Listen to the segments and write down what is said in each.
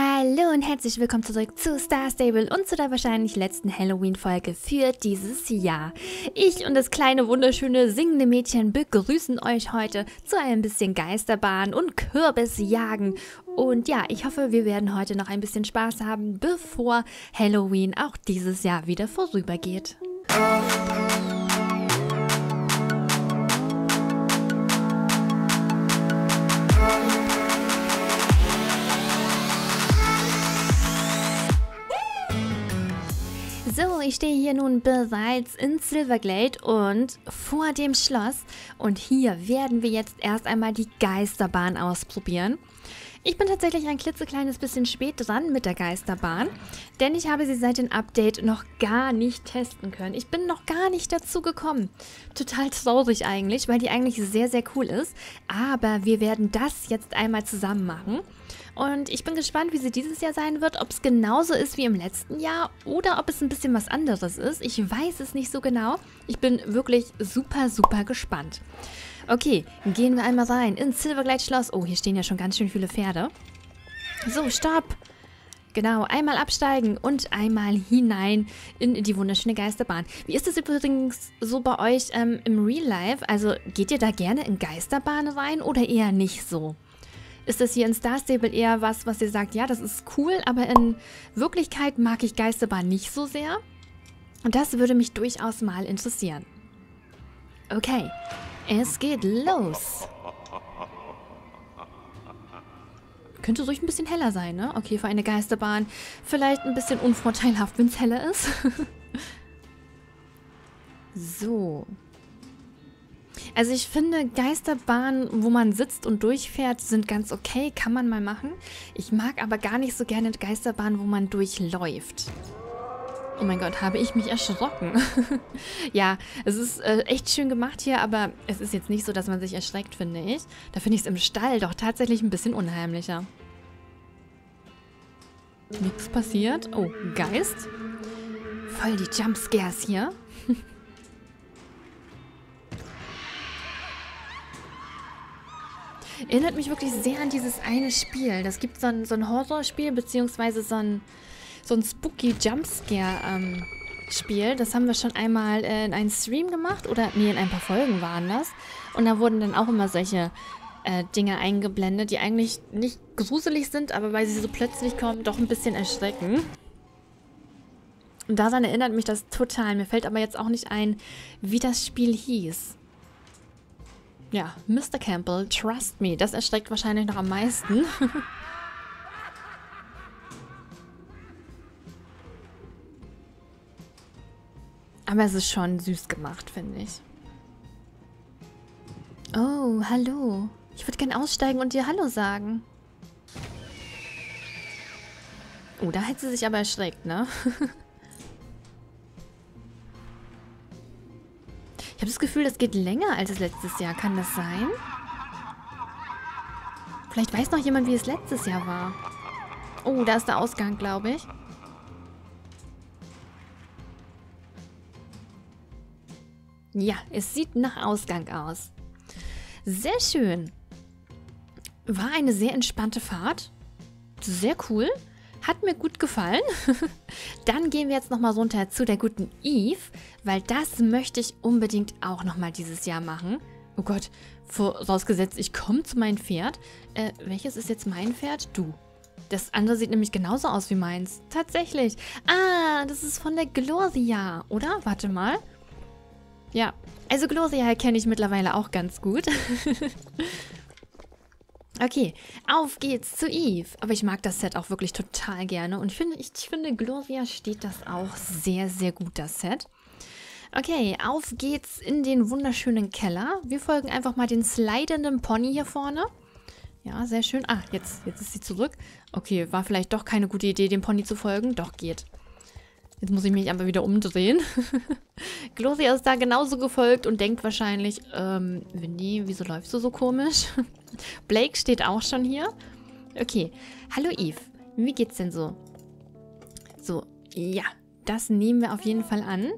Hallo und herzlich willkommen zurück zu Star Stable und zu der wahrscheinlich letzten Halloween-Folge für dieses Jahr. Ich und das kleine, wunderschöne, singende Mädchen begrüßen euch heute zu ein bisschen Geisterbahn und Kürbisjagen. Und ja, ich hoffe, wir werden heute noch ein bisschen Spaß haben, bevor Halloween auch dieses Jahr wieder vorübergeht. Musik So, ich stehe hier nun bereits in Silverglade und vor dem Schloss. Und hier werden wir jetzt erst einmal die Geisterbahn ausprobieren. Ich bin tatsächlich ein klitzekleines bisschen spät dran mit der Geisterbahn, denn ich habe sie seit dem Update noch gar nicht testen können. Ich bin noch gar nicht dazu gekommen. Total traurig eigentlich, weil die eigentlich sehr, sehr cool ist. Aber wir werden das jetzt einmal zusammen machen. Und ich bin gespannt, wie sie dieses Jahr sein wird, ob es genauso ist wie im letzten Jahr oder ob es ein bisschen was anderes ist. Ich weiß es nicht so genau. Ich bin wirklich super, super gespannt. Okay, gehen wir einmal rein ins Silverglade Schloss. Oh, hier stehen ja schon ganz schön viele Pferde. So, stopp! Genau, einmal absteigen und einmal hinein in die wunderschöne Geisterbahn. Wie ist es übrigens so bei euch ähm, im Real Life? Also geht ihr da gerne in Geisterbahnen rein oder eher nicht so? ist das hier in Star Stable eher was, was ihr sagt, ja, das ist cool, aber in Wirklichkeit mag ich Geisterbahn nicht so sehr? Und das würde mich durchaus mal interessieren. Okay, es geht los. Könnte ruhig ein bisschen heller sein, ne? Okay, für eine Geisterbahn vielleicht ein bisschen unvorteilhaft, wenn es heller ist. so. Also ich finde Geisterbahnen, wo man sitzt und durchfährt, sind ganz okay, kann man mal machen. Ich mag aber gar nicht so gerne Geisterbahnen, wo man durchläuft. Oh mein Gott, habe ich mich erschrocken. ja, es ist äh, echt schön gemacht hier, aber es ist jetzt nicht so, dass man sich erschreckt, finde ich. Da finde ich es im Stall doch tatsächlich ein bisschen unheimlicher. Nichts passiert. Oh, Geist. Voll die Jumpscares hier. Erinnert mich wirklich sehr an dieses eine Spiel. Das gibt so ein, so ein Horrorspiel, beziehungsweise so ein, so ein spooky Jumpscare-Spiel. Ähm, das haben wir schon einmal äh, in einem Stream gemacht. Oder, nee, in ein paar Folgen waren das. Und da wurden dann auch immer solche äh, Dinge eingeblendet, die eigentlich nicht gruselig sind, aber weil sie so plötzlich kommen, doch ein bisschen erschrecken. Und daran erinnert mich das total. Mir fällt aber jetzt auch nicht ein, wie das Spiel hieß. Ja, Mr. Campbell, trust me. Das erschreckt wahrscheinlich noch am meisten. Aber es ist schon süß gemacht, finde ich. Oh, hallo. Ich würde gerne aussteigen und dir Hallo sagen. Oh, da hätte sie sich aber erschreckt, ne? Ich habe das Gefühl, das geht länger als das letztes Jahr. Kann das sein? Vielleicht weiß noch jemand, wie es letztes Jahr war. Oh, da ist der Ausgang, glaube ich. Ja, es sieht nach Ausgang aus. Sehr schön. War eine sehr entspannte Fahrt. Sehr cool. Hat mir gut gefallen. Dann gehen wir jetzt nochmal runter zu der guten Eve, weil das möchte ich unbedingt auch nochmal dieses Jahr machen. Oh Gott, vorausgesetzt, ich komme zu meinem Pferd. Äh, welches ist jetzt mein Pferd? Du. Das andere sieht nämlich genauso aus wie meins. Tatsächlich. Ah, das ist von der Gloria, oder? Warte mal. Ja, also Gloria kenne ich mittlerweile auch ganz gut. Okay, auf geht's zu Eve. Aber ich mag das Set auch wirklich total gerne. Und ich finde, ich, finde, Gloria steht das auch sehr, sehr gut, das Set. Okay, auf geht's in den wunderschönen Keller. Wir folgen einfach mal den slidenden Pony hier vorne. Ja, sehr schön. Ah, jetzt, jetzt ist sie zurück. Okay, war vielleicht doch keine gute Idee, dem Pony zu folgen. Doch, geht. Jetzt muss ich mich aber wieder umdrehen. Gloria ist da genauso gefolgt und denkt wahrscheinlich, ähm, Winnie, wieso läufst du so komisch? Blake steht auch schon hier. Okay, hallo Eve, wie geht's denn so? So, ja, das nehmen wir auf jeden Fall an.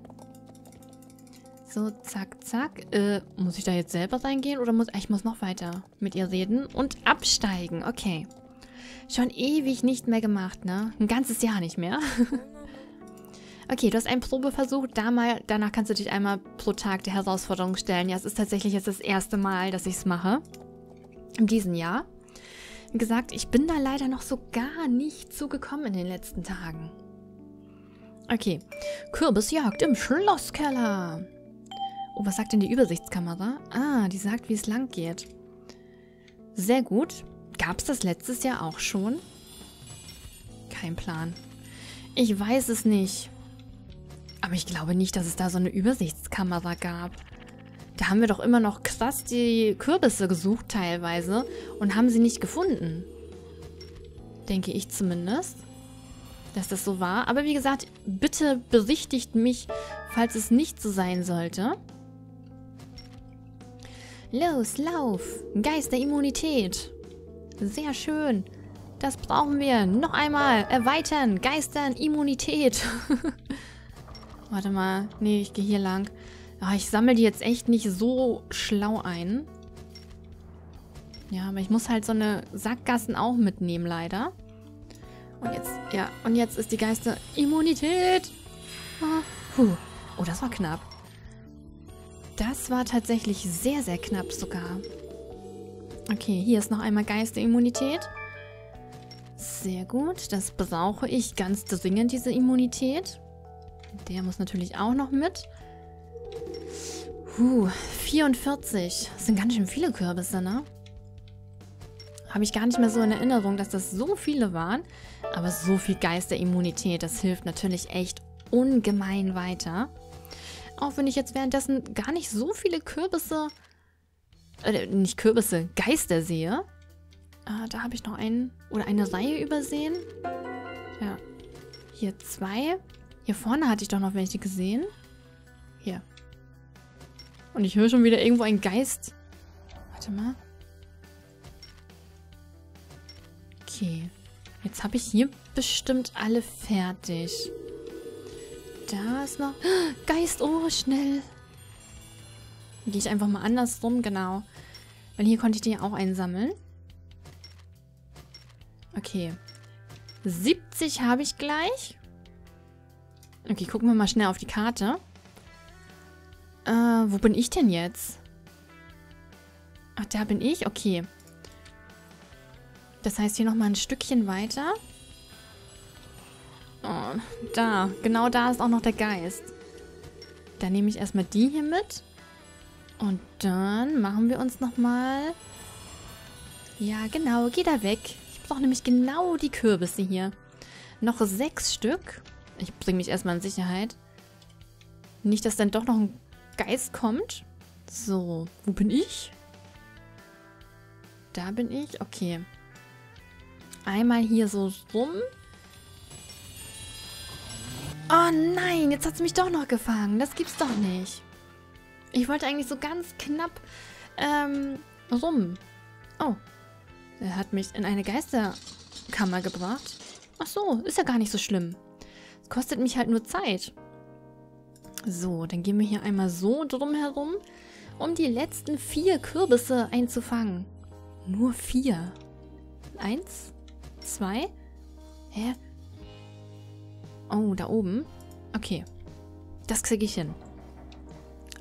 So, zack, zack. Äh, muss ich da jetzt selber reingehen oder muss... Ich muss noch weiter mit ihr reden und absteigen. Okay. Schon ewig nicht mehr gemacht, ne? Ein ganzes Jahr nicht mehr. okay, du hast einen Probeversuch. Da mal, danach kannst du dich einmal pro Tag der Herausforderung stellen. Ja, es ist tatsächlich jetzt das erste Mal, dass ich es mache. In diesem Jahr. Wie gesagt, ich bin da leider noch so gar nicht zugekommen in den letzten Tagen. Okay. Kürbisjagd im Schlosskeller. Oh, was sagt denn die Übersichtskamera? Ah, die sagt, wie es lang geht. Sehr gut. Gab es das letztes Jahr auch schon? Kein Plan. Ich weiß es nicht. Aber ich glaube nicht, dass es da so eine Übersichtskamera gab. Da haben wir doch immer noch krass die Kürbisse gesucht teilweise und haben sie nicht gefunden. Denke ich zumindest, dass das so war. Aber wie gesagt, bitte berichtigt mich, falls es nicht so sein sollte. Los, lauf! Geisterimmunität. Sehr schön. Das brauchen wir. Noch einmal. Erweitern. Geistern. Immunität. Warte mal. Nee, ich gehe hier lang. Oh, ich sammle die jetzt echt nicht so schlau ein. Ja, aber ich muss halt so eine Sackgassen auch mitnehmen, leider. Und jetzt, ja, und jetzt ist die Geisterimmunität. Oh, puh. oh, das war knapp. Das war tatsächlich sehr, sehr knapp sogar. Okay, hier ist noch einmal Geisterimmunität. Sehr gut, das brauche ich ganz dringend, diese Immunität. Der muss natürlich auch noch mit. Puh, 44. Das sind ganz schön viele Kürbisse, ne? Habe ich gar nicht mehr so in Erinnerung, dass das so viele waren. Aber so viel Geisterimmunität, das hilft natürlich echt ungemein weiter. Auch wenn ich jetzt währenddessen gar nicht so viele Kürbisse, äh, nicht Kürbisse, Geister sehe. Ah, da habe ich noch einen, oder eine Reihe übersehen. Ja. Hier zwei. Hier vorne hatte ich doch noch welche gesehen. Hier. Und ich höre schon wieder irgendwo einen Geist. Warte mal. Okay. Jetzt habe ich hier bestimmt alle fertig. Da ist noch... Geist, oh, schnell. Gehe ich einfach mal andersrum, genau. Weil hier konnte ich den ja auch einsammeln. Okay. 70 habe ich gleich. Okay, gucken wir mal schnell auf die Karte. Äh, wo bin ich denn jetzt? Ach, da bin ich? Okay. Das heißt, hier nochmal ein Stückchen weiter. Oh, da. Genau da ist auch noch der Geist. Dann nehme ich erstmal die hier mit. Und dann machen wir uns nochmal... Ja, genau. Geh da weg. Ich brauche nämlich genau die Kürbisse hier. Noch sechs Stück. Ich bringe mich erstmal in Sicherheit. Nicht, dass dann doch noch ein Geist kommt. So, wo bin ich? Da bin ich. Okay. Einmal hier so rum. Oh nein, jetzt hat es mich doch noch gefangen. Das gibt's doch nicht. Ich wollte eigentlich so ganz knapp ähm, rum. Oh. Er hat mich in eine Geisterkammer gebracht. Ach so, ist ja gar nicht so schlimm. Kostet mich halt nur Zeit. So, dann gehen wir hier einmal so drum herum, um die letzten vier Kürbisse einzufangen. Nur vier. Eins, zwei. Hä? Oh, da oben. Okay. Das kriege ich hin.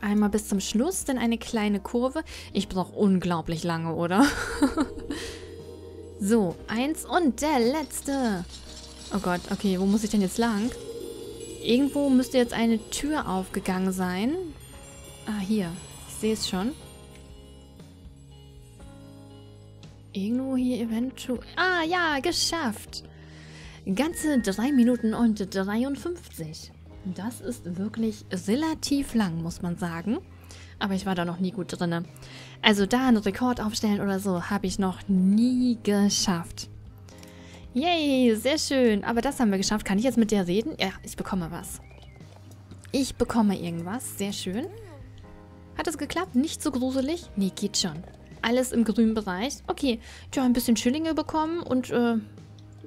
Einmal bis zum Schluss, dann eine kleine Kurve. Ich brauche unglaublich lange, oder? so, eins und der letzte. Oh Gott, okay, wo muss ich denn jetzt lang? Irgendwo müsste jetzt eine Tür aufgegangen sein. Ah, hier. Ich sehe es schon. Irgendwo hier eventuell... Ah, ja, geschafft. Ganze 3 Minuten und 53. Das ist wirklich relativ lang, muss man sagen. Aber ich war da noch nie gut drin. Also da einen Rekord aufstellen oder so, habe ich noch nie geschafft. Yay, sehr schön. Aber das haben wir geschafft. Kann ich jetzt mit dir reden? Ja, ich bekomme was. Ich bekomme irgendwas. Sehr schön. Hat es geklappt? Nicht so gruselig? Nee, geht schon. Alles im grünen Bereich. Okay, ja, ein bisschen Schillinge bekommen und äh,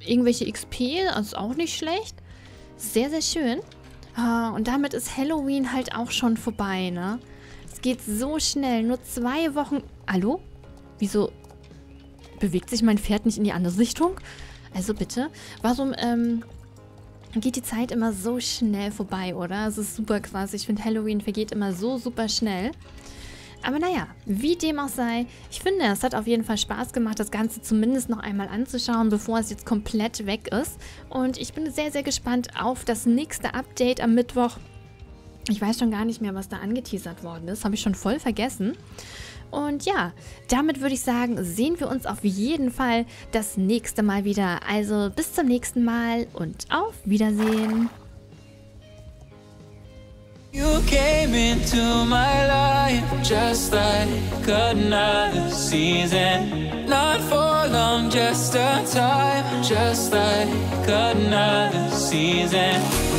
irgendwelche XP, also auch nicht schlecht. Sehr, sehr schön. Ah, und damit ist Halloween halt auch schon vorbei, ne? Es geht so schnell. Nur zwei Wochen... Hallo? Wieso bewegt sich mein Pferd nicht in die andere Richtung? Also bitte, warum ähm, geht die Zeit immer so schnell vorbei, oder? Es ist super krass. Ich finde, Halloween vergeht immer so super schnell. Aber naja, wie dem auch sei, ich finde, es hat auf jeden Fall Spaß gemacht, das Ganze zumindest noch einmal anzuschauen, bevor es jetzt komplett weg ist. Und ich bin sehr, sehr gespannt auf das nächste Update am Mittwoch. Ich weiß schon gar nicht mehr, was da angeteasert worden ist. Habe ich schon voll vergessen. Und ja, damit würde ich sagen, sehen wir uns auf jeden Fall das nächste Mal wieder. Also bis zum nächsten Mal und auf Wiedersehen. You came into my life just like another season. Not for long, just a time, just like another season.